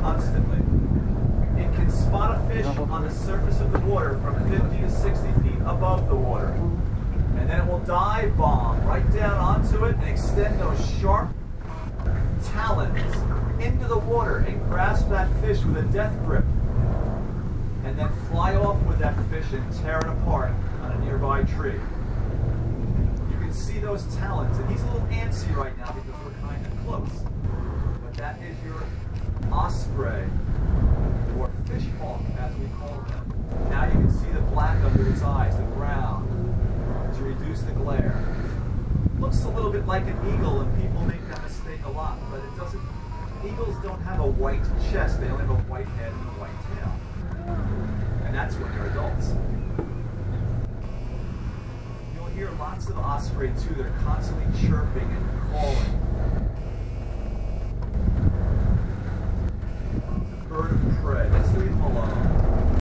constantly. It can spot a fish on the surface of the water from 50 to 60 feet above the water. And then it will dive bomb right down onto it and extend those sharp talons into the water and grasp that fish with a death grip. And then fly off with that fish and tear it apart on a nearby tree. You can see those talons, and he's a little antsy right now because we're kind of close. But that is your osprey, or fish hawk as we call them. Now you can see the black under its eyes, the brown, to reduce the glare. Looks a little bit like an eagle, and people make that mistake a lot, but it doesn't. Eagles don't have a white chest, they only have a white head and a white tail. And that's when they're adults. You'll hear lots of osprey too. They're constantly chirping and calling.